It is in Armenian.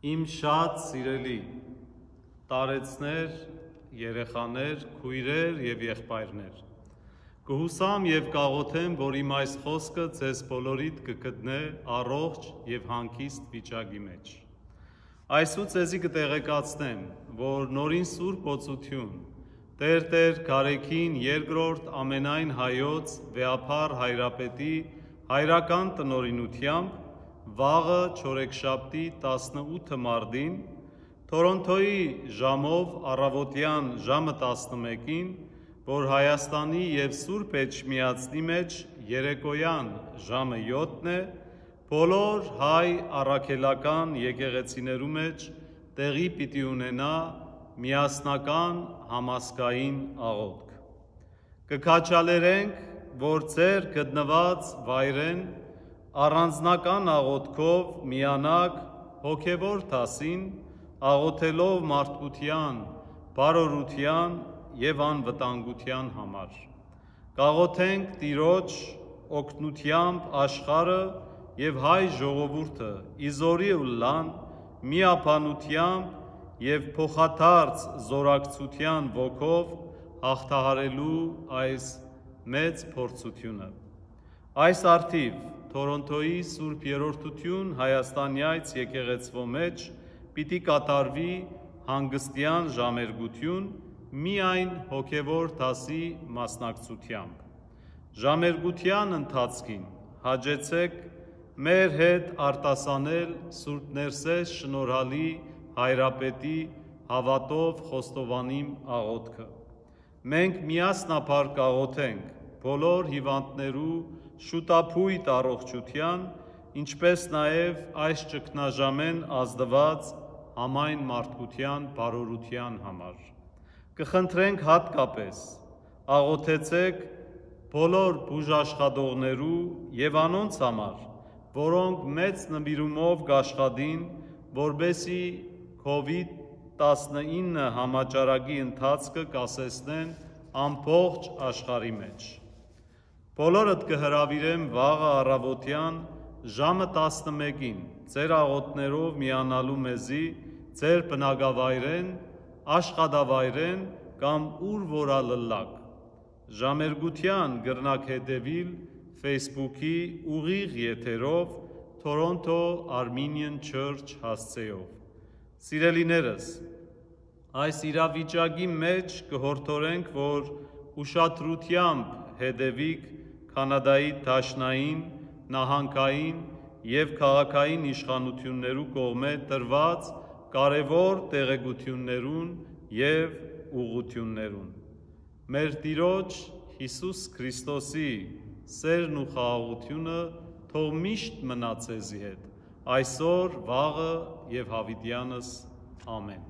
Իմ շատ սիրելի տարեցներ, երեխաներ, քույրեր եւ եղբայրներ։ Կհուսամ եւ կաղոթեմ, որ իմ այս խոսքը ձեզ բոլորիդ կգտնե առողջ եւ հանգիստ վիճակի մեջ։ Այսու ցեզի կտեղեկացնեմ, որ նորին սուրբ օծություն Տեր Տեր Գարեքին երկրորդ ամենայն հայոց վեապար հայրապետի հայրական տնորինությամբ վաղը չորեքշաբթի 18 մարտին Թորոնտոյի ժամով առավոտյան ժամը 11-ին, որ Հայաստանի եւ Սուրբ Էջմիածնի մեջ երեկոյան ժամը 7-ն է, բոլոր հայ առաքելական եկեղեցիներու մեջ տեղի պիտի ունենա միասնական համասկային աղոթք։ Կքաչալերենք, որ ձեր գտնված վայրեն առանձնական աղոթքով միանակ հոգևոր տասին աղոթելով մարդկության, բարօրության եւ անվտանգության համար։ Կաղոթենք Տիրոջ օգնությամբ աշխարը եւ հայ ժողովուրդը իզորի ու լան միապանությամբ եւ փոխադարձ զորակցության ոգով հաղթահարելու այս մեծ փորձությունը։ Այս արդիվ Թորոնտոյի Սուրբ Երորդություն Հայաստանյայց եկեղեցվո մեջ պիտի կատարվի հանգստյան ժամերգություն միայն հոգևոր դասի մասնակցությամբ։ Ժամերգության ընթացքին հաջեցեք մեր հետ արտասանել Սուրբ Ներսես շնորհալի հայրապետի հավատով խոստովանիմ աղոթքը։ Մենք միասնապար կաղոթենք բոլոր հիվանդներու շուտապույտ առողջության, ինչպես նաև այս ճգնաժամեն ազդված համայն մարդկության բարօրության համար։ Կխնդրենք հատկապես աղոթեցեք բոլոր բուժաշխատողներու եւ անոնց համար, որոնք մեծ նվիրումով գաշխատին, որբեսի COVID-19 համաճարակի ընթացքը կասեցնեն ամբողջ աշխարհի մեջ։ Բոլորդ կհրավիրեմ վաղը առավոտյան ժամը 11-ին ձեր աղոթներով միանալու մեզի ձեր բնակավայրեն, աշխատավայրեն կամ ուր որալլակ։ Ժամերգության գրնակ հետևիլ Facebook-ի ուղիղ եթերով Toronto Armenian Church հասցեով։ Սիրելիներս, այս իրավիճակի մեջ կհորդորենք, որ ուշադրությամբ հետևիկ Կանադայի Դաշնային, նահանգային եւ քաղաքային իշխանություններու կողմէ տրված կարևոր տեղեկություններուն եւ ուղություններուն։ Մեր Տիրոջ Հիսուս Քրիստոսի սերն ու խաղաղությունը թող միշտ մնա ցեզի հետ այսօր, վաղը եւ հավիտյանս ամեն